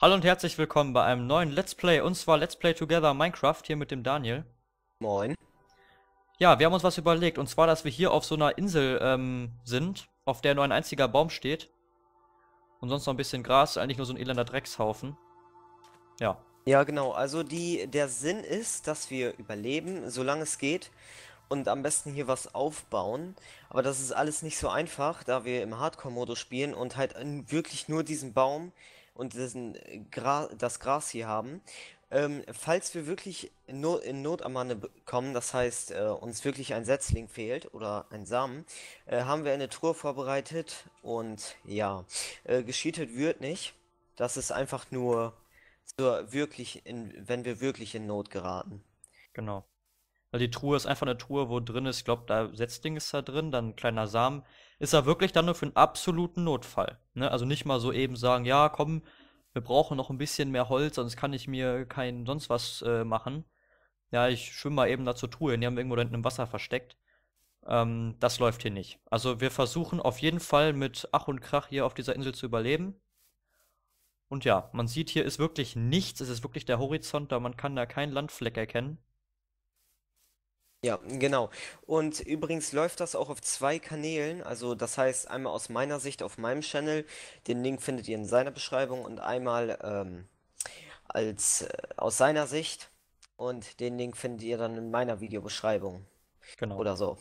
Hallo und herzlich willkommen bei einem neuen Let's Play und zwar Let's Play Together Minecraft hier mit dem Daniel. Moin. Ja, wir haben uns was überlegt und zwar, dass wir hier auf so einer Insel ähm, sind, auf der nur ein einziger Baum steht und sonst noch ein bisschen Gras, eigentlich nur so ein elender Dreckshaufen. Ja. Ja, genau. Also die, der Sinn ist, dass wir überleben, solange es geht und am besten hier was aufbauen. Aber das ist alles nicht so einfach, da wir im Hardcore-Modus spielen und halt wirklich nur diesen Baum und diesen Gra das Gras hier haben. Ähm, falls wir wirklich in, Not, in Not am Manne kommen, das heißt, äh, uns wirklich ein Setzling fehlt oder ein Samen, äh, haben wir eine Truhe vorbereitet und ja, äh, gescheatet wird nicht. Das ist einfach nur zur wirklich in, wenn wir wirklich in Not geraten. Genau. Weil die Truhe ist einfach eine Truhe, wo drin ist, ich glaube, da Setzling ist da drin, dann ein kleiner Samen. Ist da wirklich dann nur für einen absoluten Notfall. Ne? Also nicht mal so eben sagen, ja, komm, wir brauchen noch ein bisschen mehr Holz, sonst kann ich mir kein sonst was äh, machen. Ja, ich schwimme mal eben da zur Truhe, die haben wir irgendwo da hinten im Wasser versteckt. Ähm, das läuft hier nicht. Also wir versuchen auf jeden Fall mit Ach und Krach hier auf dieser Insel zu überleben. Und ja, man sieht hier ist wirklich nichts, es ist wirklich der Horizont, da man kann da keinen Landfleck erkennen. Ja, genau. Und übrigens läuft das auch auf zwei Kanälen. Also das heißt einmal aus meiner Sicht auf meinem Channel. Den Link findet ihr in seiner Beschreibung und einmal ähm, als äh, aus seiner Sicht. Und den Link findet ihr dann in meiner Videobeschreibung. Genau. Oder so.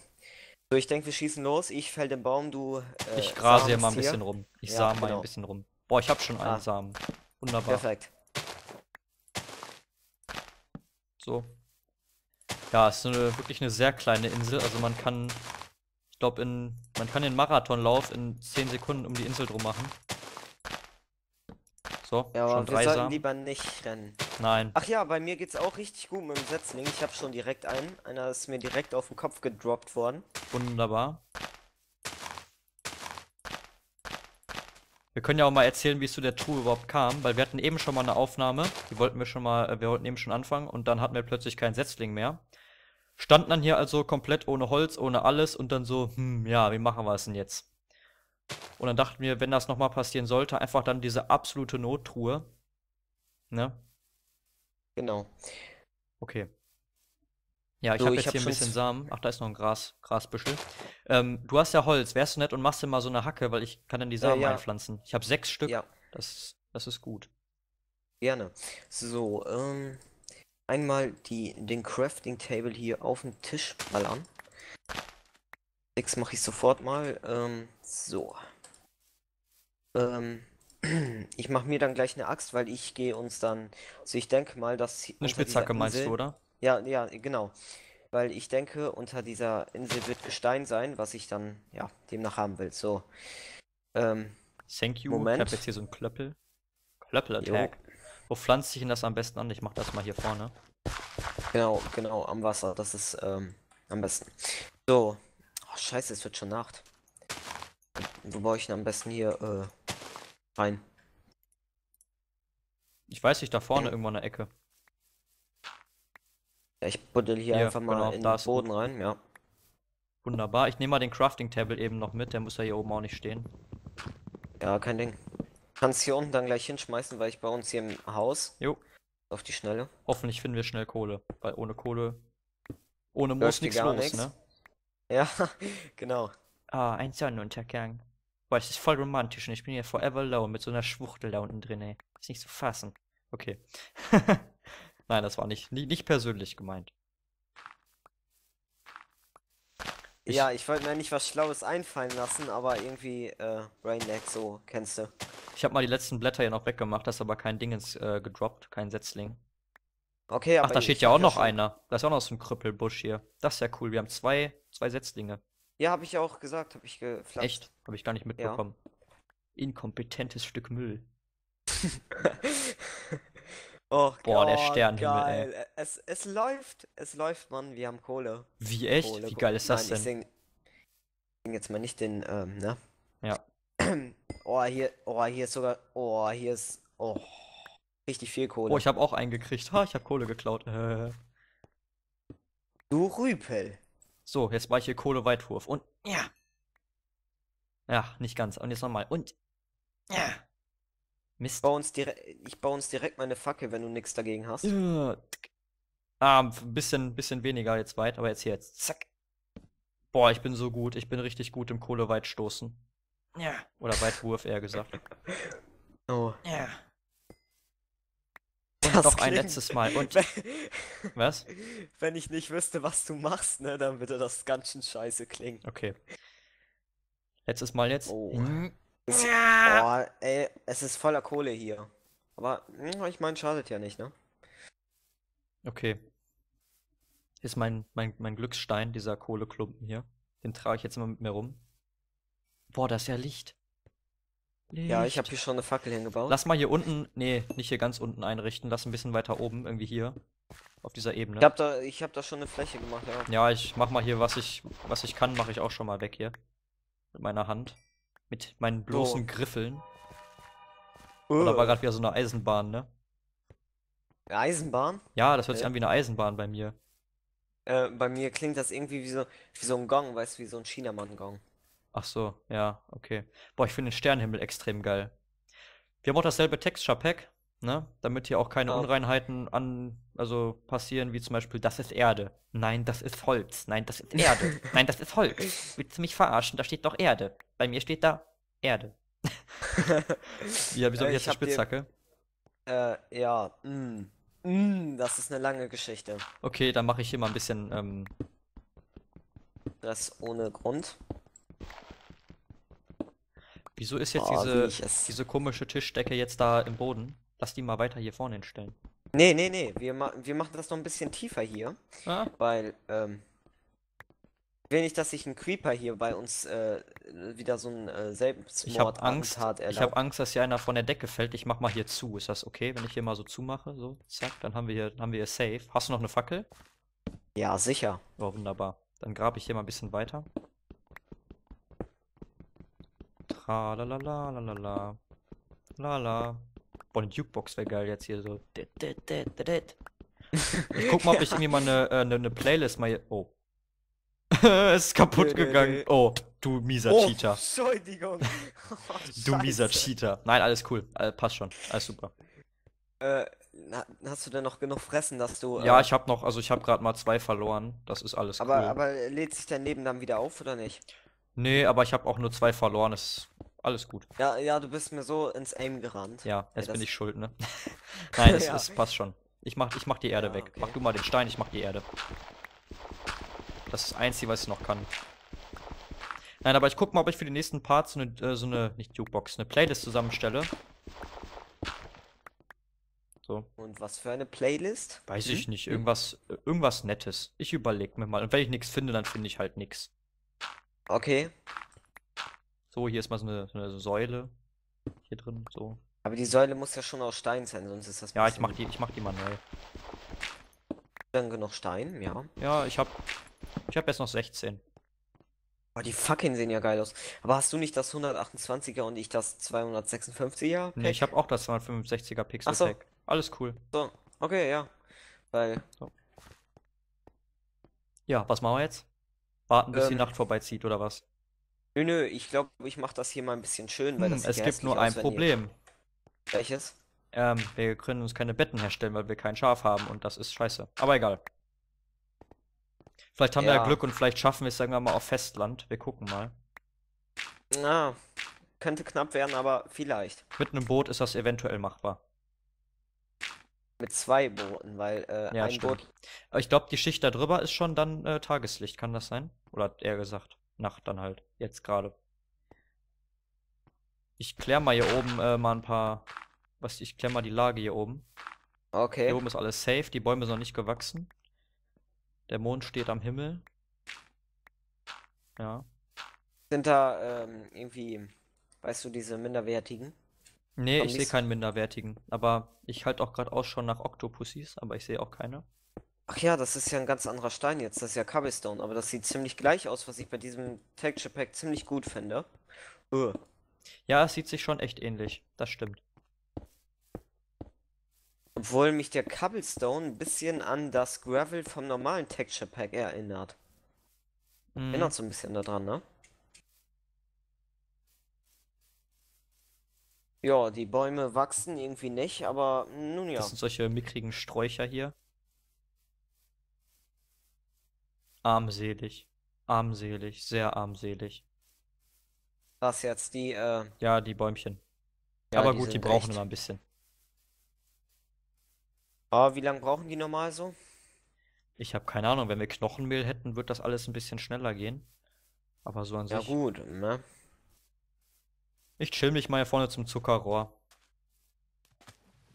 So, ich denke, wir schießen los. Ich fäll den Baum, du. Äh, ich grase hier mal ein bisschen rum. Ich ja, sah mal genau. ein bisschen rum. Boah, ich hab schon einen ah. Samen. Wunderbar. Perfekt. So, ja, es ist eine, wirklich eine sehr kleine Insel. Also man kann, ich glaube, in man kann den Marathonlauf in 10 Sekunden um die Insel drum machen. So, ja, aber wir sollten lieber nicht rennen. Nein. Ach ja, bei mir geht's auch richtig gut mit dem Setzling. Ich habe schon direkt einen. Einer ist mir direkt auf den Kopf gedroppt worden. Wunderbar. Wir können ja auch mal erzählen, wie es zu der Truhe überhaupt kam, weil wir hatten eben schon mal eine Aufnahme, die wollten wir schon mal, äh, wir wollten eben schon anfangen und dann hatten wir plötzlich keinen Setzling mehr. Standen dann hier also komplett ohne Holz, ohne alles und dann so, hm, ja, wie machen wir es denn jetzt? Und dann dachten wir, wenn das nochmal passieren sollte, einfach dann diese absolute Nottruhe. Ne? Genau. Okay. Ja, ich so, habe jetzt hab hier ein bisschen Samen. Ach, da ist noch ein Gras, Grasbüschel. Ähm, du hast ja Holz. Wärst du nett und machst dir mal so eine Hacke, weil ich kann dann die Samen äh, ja. einpflanzen. Ich habe sechs Stück. Ja. Das, das ist gut. Gerne. So, ähm, einmal die, den Crafting Table hier auf den Tisch ballern. Sechs mache ich sofort mal. Ähm, so. Ähm, ich mache mir dann gleich eine Axt, weil ich gehe uns dann. Also ich denke mal, dass. Eine Spitzhacke meinst du, oder? Ja, ja, genau. Weil ich denke, unter dieser Insel wird Gestein sein, was ich dann, ja, demnach haben will. So. Ähm, Thank you. Moment. Ich habe jetzt hier so ein Klöppel. Klöppel-Attack. Wo pflanzt sich denn das am besten an? Ich mach das mal hier vorne. Genau, genau, am Wasser. Das ist ähm, am besten. So. Oh, scheiße, es wird schon Nacht. Wo baue ich denn am besten hier äh, rein? Ich weiß nicht, da vorne irgendwo in der Ecke. Ja, ich buddel hier, hier einfach mal genau, in den Boden gut. rein, ja. Wunderbar. Ich nehme mal den Crafting Table eben noch mit, der muss ja hier oben auch nicht stehen. Ja, kein Ding. Kannst hier unten dann gleich hinschmeißen, weil ich bei uns hier im Haus. Jo. Auf die Schnelle. Hoffentlich finden wir schnell Kohle, weil ohne Kohle. Ohne Moos nichts los, nix. ne? Ja, genau. Ah, ein Sonnenuntergang. Boah, es ist voll romantisch und ich bin hier forever low mit so einer Schwuchtel da unten drin, ey. Ist nicht zu fassen. Okay. Nein, das war nicht, nicht, nicht persönlich gemeint. Ich, ja, ich wollte mir nicht was Schlaues einfallen lassen, aber irgendwie äh, Brainlag, so kennst du. Ich habe mal die letzten Blätter hier noch weggemacht, das ist aber kein Dingens äh, gedroppt, kein Setzling. Okay, aber. Ach, da steht ja auch noch schon... einer. Da ist auch noch so ein Krüppelbusch hier. Das ist ja cool. Wir haben zwei, zwei Setzlinge. Ja, habe ich auch gesagt, habe ich gepflanzt. Echt? Habe ich gar nicht mitbekommen. Ja. Inkompetentes Stück Müll. Oh, Boah, der Sternenhimmel, geil. ey. Es, es läuft, es läuft, Mann, wir haben Kohle. Wie echt? Kohle, Wie geil ist das Nein, denn? Ich sing, sing jetzt mal nicht den, ähm, ne? Ja. Oh, hier, oh, hier ist sogar, oh, hier ist, oh, richtig viel Kohle. Oh, ich habe auch einen gekriegt. Ha, ich habe Kohle geklaut. Äh. Du Rüpel. So, jetzt war ich hier Kohleweitwurf. Und, ja. Ja, nicht ganz. Und jetzt nochmal. Und, ja. Mist. Bau uns ich baue uns direkt meine Fackel, wenn du nichts dagegen hast. Ja. Ah, ein bisschen, bisschen weniger jetzt weit, aber jetzt hier jetzt. Zack. Boah, ich bin so gut. Ich bin richtig gut im Kohleweitstoßen. Ja. Oder Weitwurf, eher gesagt. Oh. Ja. Das Noch ein klingt- letztes Mal. Und was? wenn ich nicht wüsste, was du machst, ne, dann würde das ganz schön scheiße klingen. Okay. Letztes Mal jetzt. Oh. Hm. Boah, ey, es ist voller Kohle hier. Aber, hm, ich meine, schadet ja nicht, ne? Okay. Hier ist mein, mein, mein Glücksstein, dieser Kohleklumpen hier. Den trage ich jetzt immer mit mir rum. Boah, da ist ja Licht. Ja, ich habe Licht. hier schon eine Fackel hingebaut. Lass mal hier unten, nee, nicht hier ganz unten einrichten. Lass ein bisschen weiter oben, irgendwie hier. Auf dieser Ebene. Ich hab da, ich hab da schon eine Fläche gemacht, ja. Ja, ich mach mal hier, was ich, was ich kann, mache ich auch schon mal weg hier. Mit meiner Hand. Mit meinen bloßen So. Griffeln. Oh, da war gerade wieder so eine Eisenbahn, ne? Eisenbahn? Ja, das hört sich an wie eine Eisenbahn bei mir. Äh, bei mir klingt das irgendwie wie so, wie so ein Gong, weißt du, wie so ein Chinamann-Gong. Ach so, ja, okay. Boah, ich finde den Sternenhimmel extrem geil. Wir haben auch dasselbe Texture Pack, ne? Damit hier auch keine Ah. Unreinheiten an, also passieren, wie zum Beispiel, das ist Erde. Nein, das ist Holz. Nein, das ist Erde. Nein, das ist Holz. Willst du mich verarschen? Da steht doch Erde. Bei mir steht da Erde. Ja, wieso Äh, ich jetzt eine dir- Spitzhacke? Äh, ja, mm. Mm, das ist eine lange Geschichte. Okay, dann mache ich hier mal ein bisschen, ähm, Das ohne Grund. wieso ist jetzt Oh, diese, diese komische Tischdecke jetzt da im Boden? Lass die mal weiter hier vorne hinstellen. Nee, nee, nee, wir, ma wir machen das noch ein bisschen tiefer hier, Ah, weil, ähm, ich will nicht, dass sich ein Creeper hier bei uns äh, wieder so ein äh, ich habe Angst, Selbstmordattentat ich erlaubt. habe Angst, dass hier einer von der Decke fällt. Ich mach mal hier zu. Ist das okay, wenn ich hier mal so zumache? So, zack, dann haben wir hier, haben wir hier safe. Hast du noch eine Fackel? Ja, sicher. Oh, wunderbar. Dann grabe ich hier mal ein bisschen weiter. Tralalalala. Lala. Boah, eine Jukebox wäre geil jetzt hier so. Ich guck mal, ob ich irgendwie mal eine, äh, eine, eine Playlist mal hier. Oh. es ist kaputt gegangen. Oh, du mieser Oh, Cheater. Entschuldigung. Oh, Du mieser. Cheater. Nein, alles cool. Äh, passt schon. Alles super. Äh, na, hast du denn noch genug fressen, dass du. Ja, äh, ich habe noch, also ich habe gerade mal zwei verloren. Das ist alles aber, cool. aber lädt sich dein Leben dann wieder auf oder nicht? Nee, aber ich habe auch nur zwei verloren. Ist alles gut. Ja, ja, du bist mir so ins Aim gerannt. Ja, jetzt das- bin ich schuld, ne? Nein, es, Ja. es passt schon. Ich mach, ich mach die Erde Ja, weg. okay. Mach du mal den Stein, ich mach die Erde. Das ist das Einzige, was ich noch kann. Nein, aber ich guck mal, ob ich für die nächsten Parts so eine, äh, so eine, nicht Jukebox, eine Playlist zusammenstelle. So, Und was für eine Playlist? weiß Hm? ich nicht, irgendwas, irgendwas Nettes. Ich überleg mir mal. Und wenn ich nichts finde, dann finde ich halt nichts. Okay. So, hier ist mal so eine, so eine Säule. Hier drin, so. Aber die Säule muss ja schon aus Stein sein, sonst ist das Ja, ich mach die, ich mach die manuell. Dann genug Stein, ja. Ja, ich hab, ich hab jetzt noch 16. Oh, die fucking sehen ja geil aus. Aber hast du nicht das 128er und ich das 256er? Nee, ich habe auch das 265er Pixel so. Pack. Alles cool. So, okay, ja. Weil, Ja, was machen wir jetzt? Warten, bis die Ähm, Nacht vorbeizieht oder was? Nö, nö, ich glaube, ich mach das hier mal ein bisschen schön, weil Hm, das es ja gibt nur ein Problem. Welches? Ähm, wir können uns keine Betten herstellen, weil wir kein Schaf haben und das ist scheiße. Aber egal. Vielleicht haben wir ja Ja. Glück und vielleicht schaffen wir es irgendwann mal auf Festland. Wir gucken mal. Na, könnte knapp werden, aber vielleicht. Mit einem Boot ist das eventuell machbar. Mit zwei Booten, weil äh, Ja, ein stimmt. Boot. Ich glaube, die Schicht da drüber ist schon dann äh, Tageslicht, kann das sein? Oder eher gesagt, Nacht dann halt. Jetzt gerade. Ich klär mal hier oben äh, mal ein paar. Was, ich klär mal die Lage hier oben. Okay. Hier oben ist alles safe, die Bäume sind noch nicht gewachsen. Der Mond steht am Himmel. Ja. Sind da ähm, irgendwie, weißt du, diese minderwertigen? Nee, Kommen ich sehe keinen minderwertigen. Aber ich halte auch gerade Ausschau nach Octopussys, aber ich sehe auch keine. Ach ja, das ist ja ein ganz anderer Stein jetzt. Das ist ja Cobblestone, aber das sieht ziemlich gleich aus, was ich bei diesem Texture Pack ziemlich gut finde. Uh. Ja, es sieht sich schon echt ähnlich. Das stimmt. Obwohl mich der Cobblestone ein bisschen an das Gravel vom normalen Texture Pack erinnert. Mhm. Erinnert so ein bisschen daran, ne? Ja, die Bäume wachsen irgendwie nicht, aber nun ja. Das sind solche mickrigen Sträucher hier. Armselig. Armselig, sehr armselig. Was jetzt die, äh, Ja, die Bäumchen. ja, Aber die gut, die brauchen echt. immer ein bisschen. Ah, wie lange brauchen die normal so? Ich habe keine Ahnung, wenn wir Knochenmehl hätten, wird das alles ein bisschen schneller gehen. Aber so an Ja sich. gut, ne? Ich chill mich mal hier vorne zum Zuckerrohr.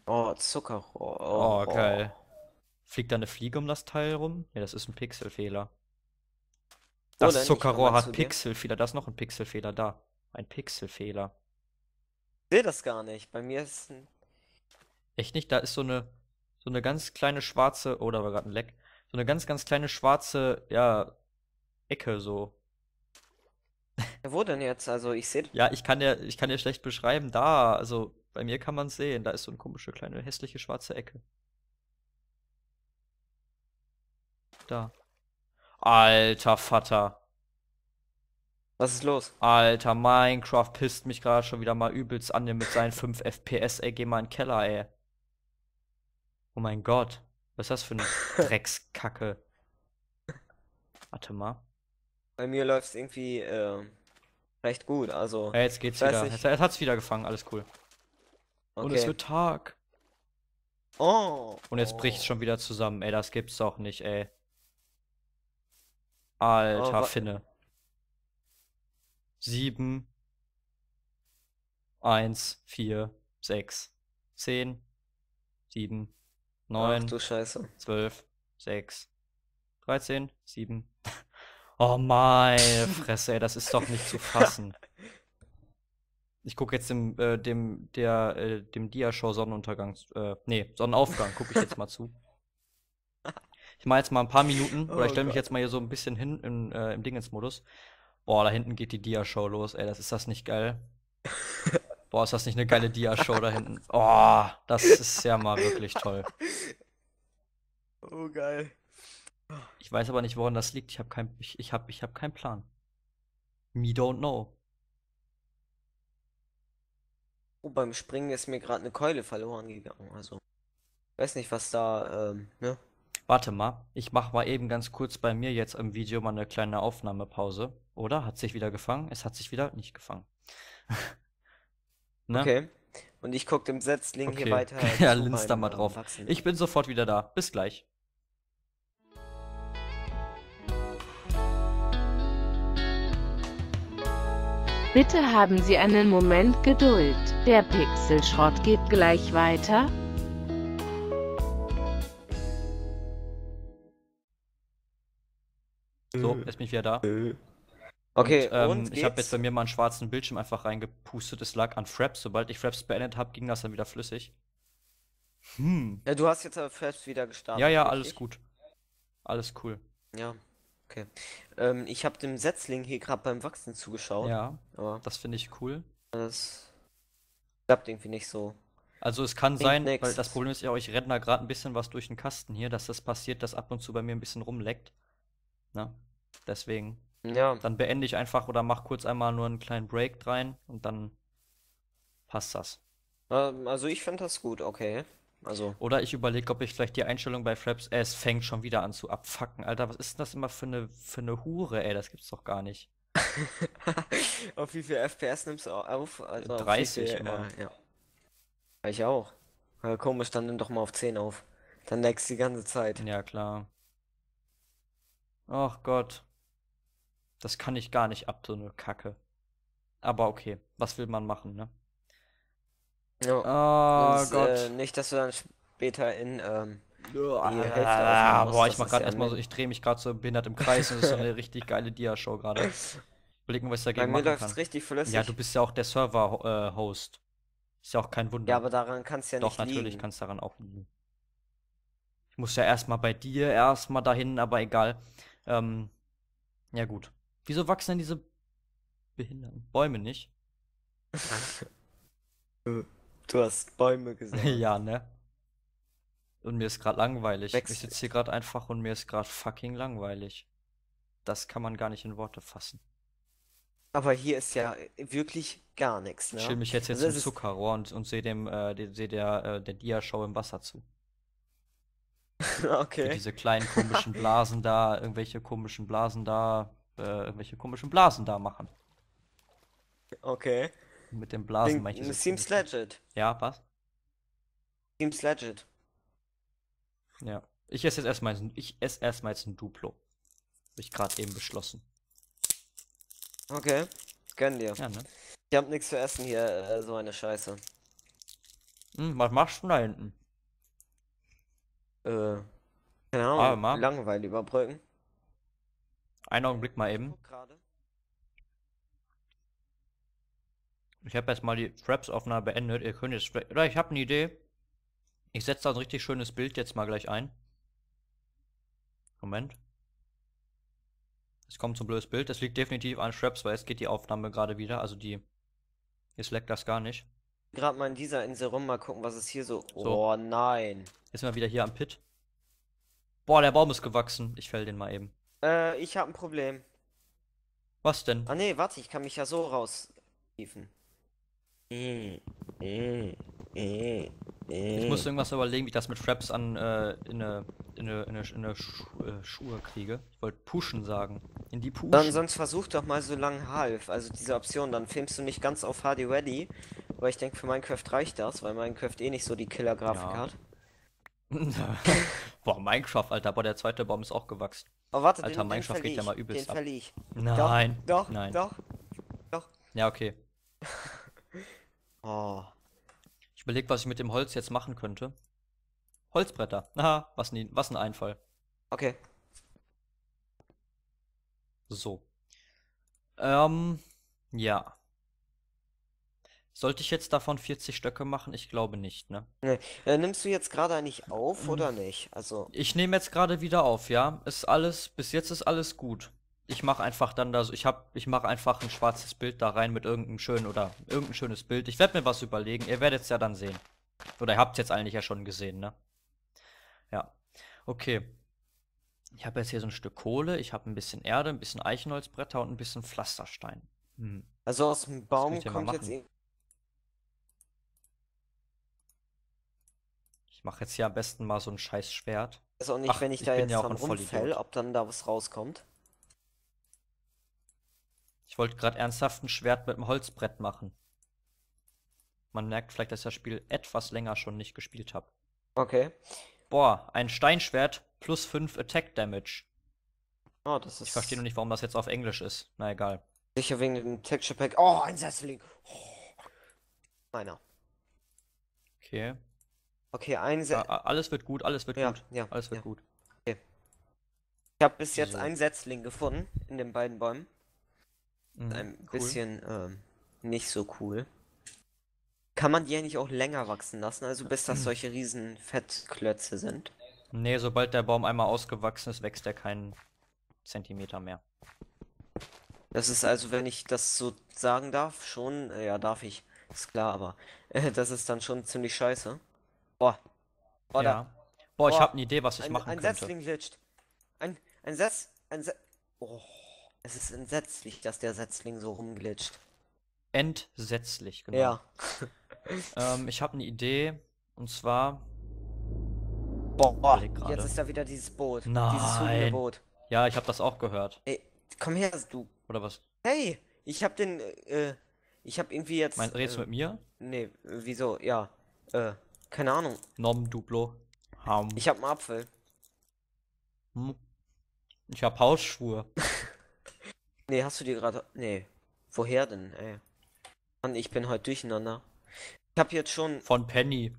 Oh, Zuckerrohr. Oh, geil. Fliegt da eine Fliege um das Teil rum? Ja, das ist ein Pixelfehler. Das Zuckerrohr hat. Pixelfehler. Da ist noch ein Pixelfehler da. Ein Pixelfehler. Ich sehe das gar nicht. Bei mir ist ein... Echt nicht? Da ist so eine, so eine ganz kleine schwarze, oh, da war gerade ein Leck. So eine ganz, ganz kleine schwarze, ja, Ecke so. Ja, Wo denn jetzt? Also ich sehe... Ja, ich kann dir, ich kann dir schlecht beschreiben. Da, also bei mir kann man es sehen. Da ist so eine komische kleine hässliche schwarze Ecke. Da. Alter Vater. Was ist los? Alter, Minecraft pisst mich gerade schon wieder mal übelst an mit seinen 5 FPS, ey, geh mal in den Keller, ey. Oh mein Gott. Was ist das für eine Dreckskacke? Warte mal. Bei mir läuft es irgendwie äh, recht gut. Also, Ja, jetzt geht's wieder. nicht. Jetzt, jetzt hat's wieder gefangen, alles cool. Und es okay. wird Tag. Oh. Und jetzt bricht's schon wieder zusammen, ey, das gibt's doch nicht, ey. Alter, wa- Finne. Sieben. Eins, vier, sechs, zehn, sieben, Ach neun, du Scheiße. 12, 6, 13, 7. Oh meine Fresse, ey, das ist doch nicht zu fassen. Ich gucke jetzt dem, äh, dem, der, äh, dem Dia-Show Sonnenuntergang, äh, nee, Sonnenaufgang gucke ich jetzt mal zu. Ich mache jetzt mal ein paar Minuten, oder ich Oh stelle mich jetzt mal hier so ein bisschen hin in, äh, im Dingens-Modus. Boah, da hinten geht die Dia-Show los, ey, das ist das nicht geil. Boah, ist das nicht eine geile Dia-Show da hinten? Oh, das ist ja mal wirklich toll. Oh, geil. Ich weiß aber nicht, woran das liegt. Ich habe kein, ich, ich hab, ich hab keinen Plan. Me don't know. Oh, beim Springen ist mir gerade eine Keule verloren gegangen. Also, weiß nicht, was da, ähm, ne? Warte mal, ich mache mal eben ganz kurz bei mir jetzt im Video mal eine kleine Aufnahmepause. Oder? Hat sich wieder gefangen? Es hat sich wieder nicht gefangen. Ne? Okay. Und ich gucke dem Setzling hier Okay. weiter Ja, linst da mal drauf. Wachsen. Ich bin sofort wieder da. Bis gleich. Bitte haben Sie einen Moment Geduld. Der Pixelschrott geht gleich weiter. So, jetzt bin ich wieder da. Okay, Und, ähm, und ich habe jetzt bei mir mal einen schwarzen Bildschirm einfach reingepustet. Es lag an Fraps. Sobald ich Fraps beendet habe, ging das dann wieder flüssig. Hm. Ja, du hast jetzt aber Fraps wieder gestartet, Ja, ja, richtig? alles gut. Alles cool. Ja, okay. Ähm, ich habe dem Setzling hier gerade beim Wachsen zugeschaut, Ja, aber das finde ich cool. das klappt irgendwie nicht so. Also es kann Bringt sein, weil nix. das Problem ist ja, ich renne da gerade ein bisschen was durch den Kasten hier, dass das passiert, dass ab und zu bei mir ein bisschen rumleckt. Ne? Deswegen. Ja, Dann beende ich einfach oder mach kurz einmal nur einen kleinen Break rein und dann passt das. ähm, also ich finde das gut, okay. Also, Oder ich überlege, ob ich vielleicht die Einstellung bei Fraps, äh, es fängt schon wieder an zu abfacken. Alter, was ist denn das immer für eine, für eine Hure, ey? Das gibt's doch gar nicht. auf wie viel FPS nimmst du au- auf? Also auf wie 30 viel, immer. Äh, ja. Ich auch. Komisch, dann nimm doch mal auf 10 auf. Dann leckst die ganze Zeit. Ja, klar. Ach Gott. Das kann ich gar nicht ab, so eine Kacke. Aber okay, was will man machen, ne? Ja. Oh Und, Gott. äh, nicht, dass du dann später in, ähm, Ah, Hälfte ah, musst, boah, ich mach gerade ja erstmal so, ich drehe mich gerade so behindert im Kreis und das ist so eine richtig geile Dia-Show gerade. Überlegen, was ich bei dagegen mir machen läuft's kann. richtig flüssig. Ja, du bist ja auch der Server-Host. Ist ja auch kein Wunder. Ja, aber daran kann es ja Doch, nicht natürlich liegen. kann es daran auch liegen. Ich muss ja erstmal bei dir, erstmal dahin, aber egal. Ähm, ja gut. Wieso wachsen denn diese behinderten Bäume nicht? Du hast Bäume gesagt. Ja, ne? Und mir ist gerade langweilig. Wächst- Ich sitze hier gerade einfach und mir ist gerade fucking langweilig. Das kann man gar nicht in Worte fassen. Aber hier ist ja wirklich gar nichts, Ich ne? chill mich jetzt, jetzt Also im Zuckerrohr und, und sehe dem, äh, seh der, äh, der Dia-Show im Wasser zu. Okay, diese kleinen komischen Blasen da, irgendwelche komischen Blasen da, äh, irgendwelche komischen Blasen da machen. okay. Mit den Blasen diese Seems legit. Ja, was? Seems legit. Ja. Ich esse jetzt erstmal, ich esse erstmal jetzt ein Duplo. Hab ich gerade eben beschlossen. Okay, gönn dir. Ja, ne? Ich hab nichts zu essen hier, äh, so eine Scheiße. Hm, was machst du da hinten? Äh, keine Ah, Ahnung, Mann. Langeweile überbrücken. Einen Augenblick mal eben. Ich habe jetzt mal die Fraps-Aufnahme beendet. Ihr könnt jetzt. Oder ich habe eine Idee. Ich setze da ein richtig schönes Bild jetzt mal gleich ein. Moment. Es kommt so ein blödes Bild. Das liegt definitiv an Fraps, weil es geht die Aufnahme gerade wieder. Also die. Jetzt leckt das gar nicht. Gerade mal in dieser Insel rum, mal gucken, was ist hier so. So. Oh nein. Jetzt sind wir wieder hier am Pit. Boah, der Baum ist gewachsen. Ich fäll den mal eben. Äh, ich hab ein Problem. Was denn? Ah nee, warte, ich kann mich ja so raushieven. Äh, äh, äh, Ich muss irgendwas überlegen, wie ich das mit Fraps an äh, in eine, in eine, in eine, in eine Schu äh, Schuhe kriege. Ich wollte pushen sagen. In die Pushen. Dann sonst versuch doch mal so lang half, also diese Option, dann filmst du nicht ganz auf HD Ready, aber ich denke für Minecraft reicht das, weil Minecraft eh nicht so die Killer-Grafik Ja. hat. Boah, Minecraft, Alter, aber der zweite Baum ist auch gewachsen. Aber warte, Alter, den, den Minecraft verlieh geht ja ich, mal übelst den ab. ich. Nein, Doch, nein. doch, Ja, okay. Oh, Ich überlege, was ich mit dem Holz jetzt machen könnte. Holzbretter. Aha, was, ein- was ein Einfall. okay. So. Ähm, ja. Sollte ich jetzt davon 40 Stöcke machen? Ich glaube nicht, ne? Ne, äh, nimmst du jetzt gerade eigentlich auf Mhm. oder nicht? Also, Ich nehme jetzt gerade wieder auf, ja. Ist alles, bis jetzt ist alles gut. Ich mache einfach dann da so, ich hab, ich mache einfach ein schwarzes Bild da rein mit irgendeinem schönen oder irgendein schönes Bild. Ich werde mir was überlegen. Ihr werdet es ja dann sehen. Oder ihr habt es jetzt eigentlich ja schon gesehen, ne? Ja. Okay. Ich habe jetzt hier so ein Stück Kohle, ich habe ein bisschen Erde, ein bisschen Eichenholzbretter und ein bisschen Pflasterstein. Hm. also aus dem Baum kommt jetzt Ich mache jetzt hier am besten mal so ein scheiß Schwert. weiß auch nicht, Ach, wenn ich ich da jetzt ja dran rumfäll, ob dann da was rauskommt. Ich wollte gerade ernsthaft ein Schwert mit einem Holzbrett machen. Man merkt vielleicht, dass ich das Spiel etwas länger schon nicht gespielt habe. Okay. Boah, ein Steinschwert plus 5 Attack Damage. Oh, das ist Ich verstehe noch nicht, warum das jetzt auf Englisch ist. Na egal. sicher wegen dem Texture Pack. Oh, ein Setzling. Oh. Meiner. Okay. Okay, ein A Se a- alles wird gut, alles wird Ja, gut. ja, Alles wird ja. gut. Ich habe bis jetzt So. einen Setzling gefunden in den beiden Bäumen. Mhm, Ein cool. bisschen ähm, nicht so cool. Kann man die eigentlich auch länger wachsen lassen, also bis das solche riesen Fettklötze sind? Nee, sobald der Baum einmal ausgewachsen ist, wächst er keinen Zentimeter mehr. Das ist also, wenn ich das so sagen darf, schon, äh, ja, darf ich, ist klar, aber äh, das ist dann schon ziemlich scheiße. Boah. Boah, da- ja. Boah, ich Boah, habe eine Idee, was ich ein, machen ein könnte. Setzling glitscht. Ein, ein Setz, ein Se Oh, es ist entsetzlich, dass der Setzling so rumglitscht. Entsetzlich, genau. Ja. Ähm, ich habe eine Idee. Und zwar, Boah, jetzt ist da wieder dieses Boot. Dieses Nein. fliegende Boot. ja, ich habe das auch gehört. Ey, komm her, du. Oder was? Hey, ich hab den, äh, ich hab irgendwie jetzt. Mein, redest du äh, mit mir? Nee, äh, wieso? Ja. Äh, keine Ahnung. Nom Duplo. Ham. Ich hab einen Apfel. Hm. Ich hab Hausschwur. Nee, hast du dir gerade. Nee. Woher denn, ey? Mann, ich bin heute durcheinander. Ich hab jetzt schon. Von Penny.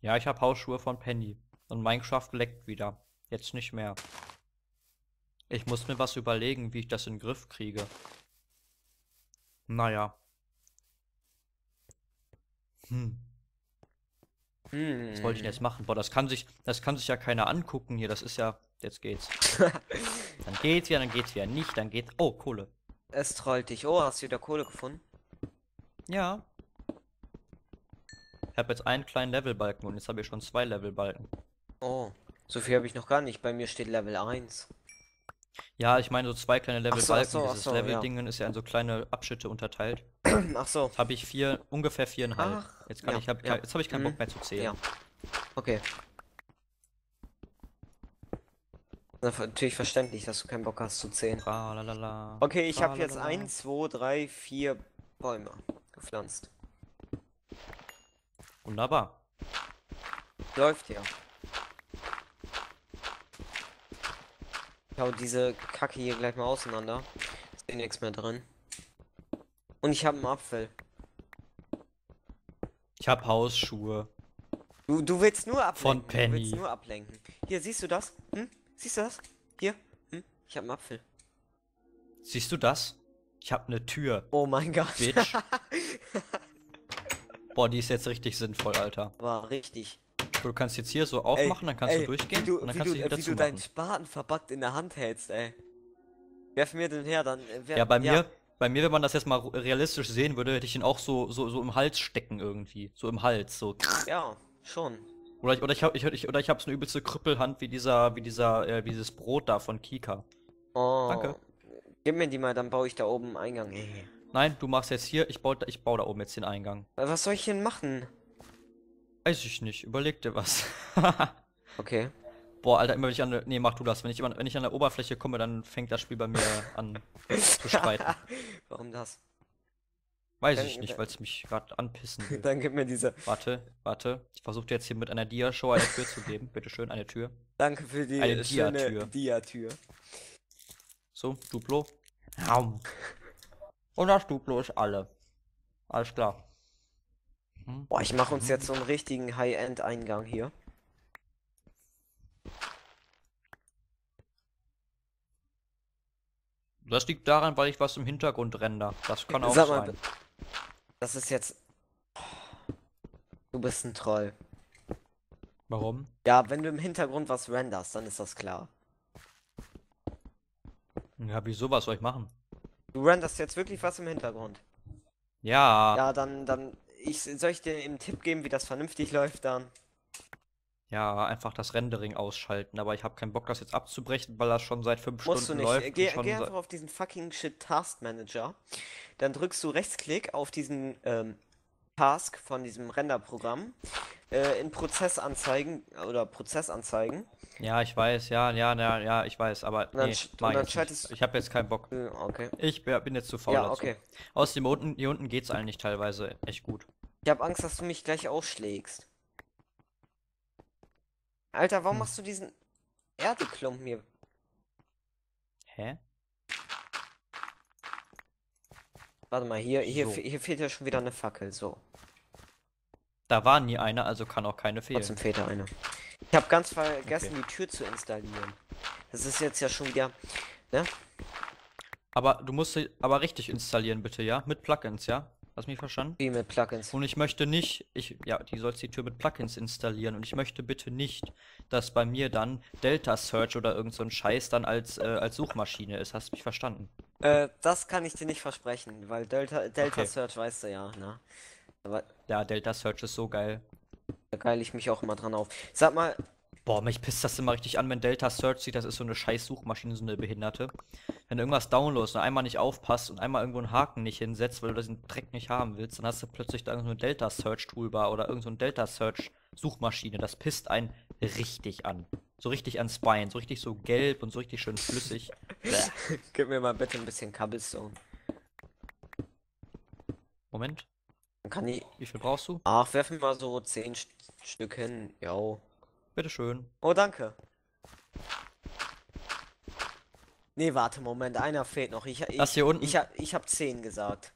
Ja, ich hab Hausschuhe von Penny. Und Minecraft leckt wieder. Jetzt nicht mehr. Ich muss mir was überlegen, wie ich das in den Griff kriege. Naja. Hm, Hm. was wollte ich denn jetzt machen? Boah, das kann sich, das kann sich ja keiner angucken hier. Das ist ja, jetzt geht's. Dann geht's wieder, dann geht's wieder nicht, dann geht's. Oh, Kohle. Es trollt dich. Oh, hast du wieder Kohle gefunden? Ja. Ich habe jetzt einen kleinen Levelbalken und jetzt habe ich schon zwei Levelbalken. Oh, so viel habe ich noch gar nicht. Bei mir steht Level 1. Ja, ich meine, so zwei kleine Level Ach so, so, dieses so, ja. Level-Dingen ist ja in so kleine Abschnitte unterteilt. Ach so. Jetzt habe ich vier, ungefähr viereinhalb. Ach, Jetzt kann ja, ich, hab, ja. jetzt habe ich keinen Mhm. Bock mehr zu zählen. Ja. Okay. Das ist natürlich verständlich, dass du keinen Bock hast zu zählen. Tralalala, Okay, ich habe jetzt tralalala. 1, 2, 3, 4 Bäume gepflanzt. Wunderbar. Läuft ja. Ich hau diese Kacke hier gleich mal auseinander. Ist eh nichts mehr drin. Und ich habe einen Apfel. Ich habe Hausschuhe. Du, du willst nur ablenken. Von Penny. Du willst nur ablenken. Hier, siehst du das? Hm? Siehst du das? Hier? Hm? Ich habe einen Apfel. Siehst du das? Ich habe eine Tür. Oh mein Gott. Bitch. Boah, die ist jetzt richtig sinnvoll, Alter. War richtig. Du kannst jetzt hier so aufmachen, dann kannst ey, du durchgehen du, und dann kannst du, du hier wie du deinen. Spaten verbackt in der Hand hältst, ey. Werf mir den her, dann. äh, wer- Ja, bei mir, bei mir, wenn man das jetzt mal realistisch sehen würde, hätte ich ihn auch so, so, so im Hals stecken irgendwie. So im Hals, so. Ja, schon. Oder ich, oder ich, ich, ich, oder ich habe so eine übelste Krüppelhand wie dieser, wie dieser, äh, wie dieses Brot da von Kika. Oh. Danke. Gib mir die mal, dann baue ich da oben einen Eingang. Nein, du machst jetzt hier, ich baue, ich baue da oben jetzt den Eingang. Was soll ich denn machen? Weiß ich nicht, überleg dir was. Okay. Boah, Alter, immer wenn ich an der, nee, mach du das. Wenn ich, immer, wenn ich an der Oberfläche komme, dann fängt das Spiel bei mir an zu streiten. Warum das? Weiß ich nicht, weil es mich gerade anpissen will. Dann gib mir diese. Warte, warte. Ich versuche jetzt hier mit einer Dia-Show eine Tür zu geben. Bitte schön, eine Tür. Danke für die Eine schöne Dia-Tür. Dia-Tür. So, Duplo. Raum. Und das Duplo ist alle. Alles klar. Hm. Boah, ich mache uns jetzt so einen richtigen High-End-Eingang hier. Das liegt daran, weil ich was im Hintergrund render. Das kann auch Sag mal, sein. Das ist jetzt. Du bist ein Troll. Warum? Ja, wenn du im Hintergrund was renderst, dann ist das klar. Ja, wieso? Was soll ich machen? Du renderst jetzt wirklich was im Hintergrund. Ja, Ja, dann, dann. Ich, soll ich dir einen Tipp geben, wie das vernünftig läuft dann? Ja, einfach das Rendering ausschalten. Aber ich habe keinen Bock, das jetzt abzubrechen, weil das schon seit fünf Musst du Stunden nicht. läuft. und Geh, schon geh se- einfach auf diesen fucking Shit Task Manager. Dann drückst du Rechtsklick auf diesen ähm, Task von diesem Renderprogramm. Äh, in Prozessanzeigen oder Prozessanzeigen. Ja, ich weiß, ja, ja, ja, ja, ich weiß, aber dann nee, dann jetzt schaltest nicht. Ich habe jetzt keinen Bock. Äh, okay. Ich bin jetzt zu faul Ja, dazu. okay. Außerdem hier unten, hier unten geht's eigentlich teilweise echt gut. Ich habe Angst, dass du mich gleich ausschlägst. Alter, warum Hm. machst du diesen Erdeklumpen hier? Hä? Warte mal, hier, hier, So. hier fehlt ja schon wieder eine Fackel. So, Da war nie eine, also kann auch keine fehlen. trotzdem fehlt da eine. Ich habe ganz vergessen, die Tür zu installieren. Das ist jetzt ja schon wieder. Ne? Aber du musst sie aber richtig installieren, bitte, ja? Mit Plugins, ja? Hast mich verstanden? Wie mit Plugins. Und ich möchte nicht, ich, ja, die sollst die Tür mit Plugins installieren und ich möchte bitte nicht, dass bei mir dann Delta Search oder irgend so ein Scheiß dann als, äh, als Suchmaschine ist. Hast du mich verstanden? Äh, das kann ich dir nicht versprechen, weil Delta, Delta Okay. Search weißt du ja, ne? Aber Ja, Delta Search ist so geil. da geile ich mich auch immer dran auf. Sag mal, Boah, mich pisst das immer richtig an, wenn Delta Search sieht, das ist so eine scheiß Suchmaschine, so eine Behinderte. Wenn du irgendwas downloadst und einmal nicht aufpasst und einmal irgendwo einen Haken nicht hinsetzt, weil du diesen Dreck nicht haben willst, dann hast du plötzlich da irgendeine Delta Search Toolbar oder irgendeine so ein Delta Search Suchmaschine. Das pisst einen richtig an. So richtig ans Bein, so richtig so gelb und so richtig schön flüssig. Gib mir mal bitte ein bisschen Cobblestone. Moment, Dann kann ich. wie viel brauchst du? Ach, werf mir mal so 10 St Stück hin. Jo. Bitteschön. Oh, danke. Nee, warte, Moment, einer fehlt noch. Ich, ich, Das hier unten? Ich, hab- ich hab 10 gesagt.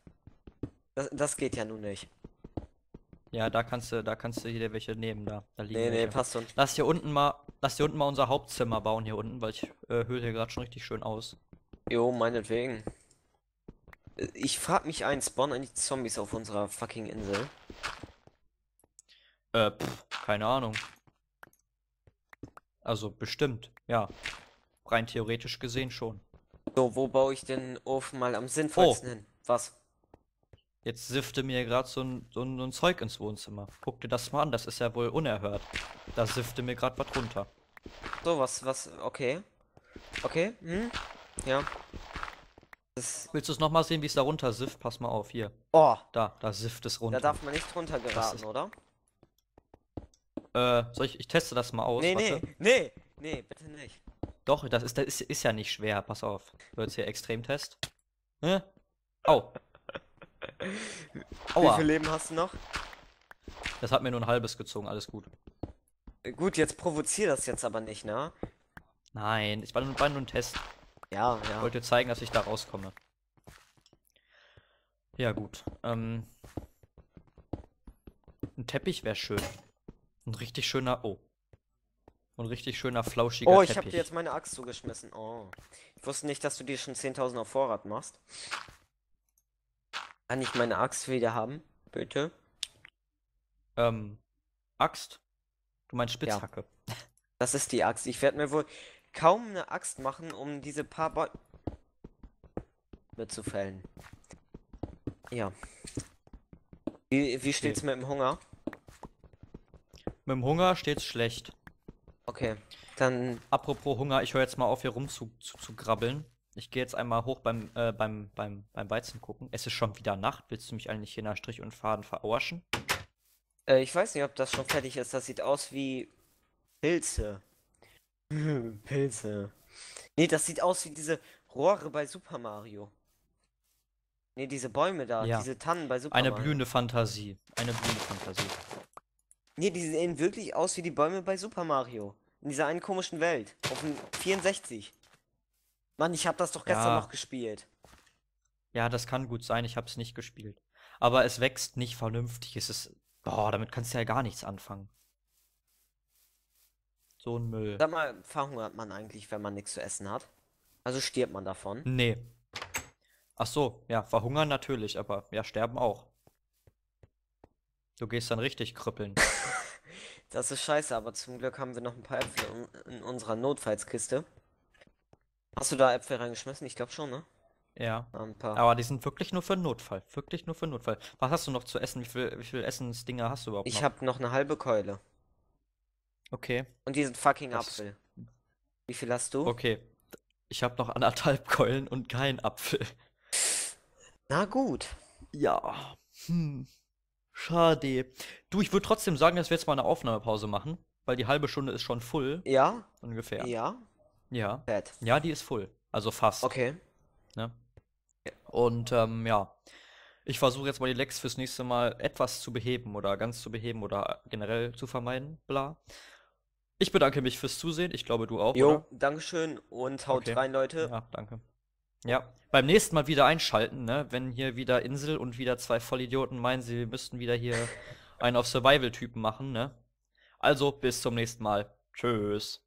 Das, das geht ja nun nicht. Ja, da kannst du, da kannst du hier welche nehmen, da. Da liegen Nee, nee, passt schon. Lass hier unten mal, lass hier unten mal unser Hauptzimmer bauen hier unten, weil ich äh, höhle hier gerade schon richtig schön aus. Jo, meinetwegen. Äh, Ich frag mich ein, spawnen eigentlich Zombies auf unserer fucking Insel? Äh, pff, keine Ahnung. Also bestimmt, ja. Rein theoretisch gesehen schon. So, wo baue ich den Ofen mal am sinnvollsten hin? Was? Jetzt sifte mir gerade so ein, so, so ein Zeug ins Wohnzimmer. Guck dir das mal an, das ist ja wohl unerhört. Da sifte mir gerade was runter. So, was, was, okay. Okay, hm? Ja. Das, Willst du es nochmal sehen, wie es da runter sifft? Pass mal auf, hier. oh, Da, da sifft es da runter. darf man nicht drunter geraten, ist- oder? Äh, soll ich, ich teste das mal aus. Nee, warte. nee, nee, nee, bitte nicht. Doch, das ist, das ist, ist ja nicht schwer, pass auf. So, jetzt hier Extremtest. Ne? Au. Wie Aua. viel Leben hast du noch? Das hat mir nur ein halbes gezogen, alles gut. Äh, Gut, jetzt provozier das jetzt aber nicht, ne? Nein, es war nur, war nur ein Test. Ja, Ich ja. wollte zeigen, dass ich da rauskomme. Ja, gut. Ähm, ein Teppich wäre schön. Ein richtig schöner. Oh. Ein richtig schöner, flauschiger Oh, ich hab Teppich. dir jetzt meine Axt zugeschmissen. Oh. Ich wusste nicht, dass du dir schon 10.000 auf Vorrat machst. Kann ich meine Axt wieder haben? Bitte? Ähm, Axt? Du meinst Spitzhacke? Das ist die Axt. Ich werde mir wohl kaum eine Axt machen, um diese paar Bäume zu fällen. Ja. Wie, wie steht's mit dem Hunger? Mit dem Hunger steht's schlecht. Okay, dann Apropos Hunger, ich höre jetzt mal auf, hier rum zu, grabbeln. Ich gehe jetzt einmal hoch beim, äh, beim, beim, beim Weizen gucken. Es ist schon wieder Nacht. Willst du mich eigentlich hier nach Strich und Faden verarschen? Äh, ich weiß nicht, ob das schon fertig ist. Das sieht aus wie Pilze. Pilze. Nee, das sieht aus wie diese Rohre bei Super Mario. Nee, diese Bäume da, Ja. diese Tannen bei Super Eine Mario. blühende Fantasie. Eine blühende Fantasie. Nee, die sehen wirklich aus wie die Bäume bei Super Mario. In dieser einen komischen Welt. Auf dem 64. Mann, ich hab das doch gestern Ja. noch gespielt. Ja, das kann gut sein. Ich habe es nicht gespielt. Aber es wächst nicht vernünftig. Es ist. Boah, damit kannst du ja gar nichts anfangen. So ein Müll. Sag mal, verhungert man eigentlich, wenn man nichts zu essen hat? Also stirbt man davon? Nee. Ach so, ja, verhungern natürlich, aber ja, sterben auch. Du gehst dann richtig krüppeln. Das ist scheiße, aber zum Glück haben wir noch ein paar Äpfel in, in unserer Notfallskiste. Hast du da Äpfel reingeschmissen? Ich glaube schon, ne? Ja. Ein paar. Aber die sind wirklich nur für Notfall. Wirklich nur für Notfall. Was hast du noch zu essen? Wie viel, wie viel Essensdinger hast du überhaupt Ich noch? habe noch eine halbe Keule. Okay, Und diesen fucking Das- Apfel. Wie viel hast du? okay. Ich habe noch anderthalb Keulen und keinen Apfel. Na gut. Ja. Hm. Schade. Du, ich würde trotzdem sagen, dass wir jetzt mal eine Aufnahmepause machen, weil die halbe Stunde ist schon full, Ja? ungefähr. Ja? Ja. Fett. Ja, die ist full. Also fast. Okay. Ne? Und ähm, ja, ich versuche jetzt mal die Lecks fürs nächste Mal etwas zu beheben oder ganz zu beheben oder generell zu vermeiden, bla. Ich bedanke mich fürs Zusehen. Ich glaube, du auch, Jo? Dankeschön und haut Okay. rein, Leute. Ja, danke. Ja, beim nächsten Mal wieder einschalten, ne? Wenn hier wieder Insel und wieder zwei Vollidioten meinen, sie müssten wieder hier einen auf Survival-Typen machen, ne? Also, bis zum nächsten Mal. Tschüss.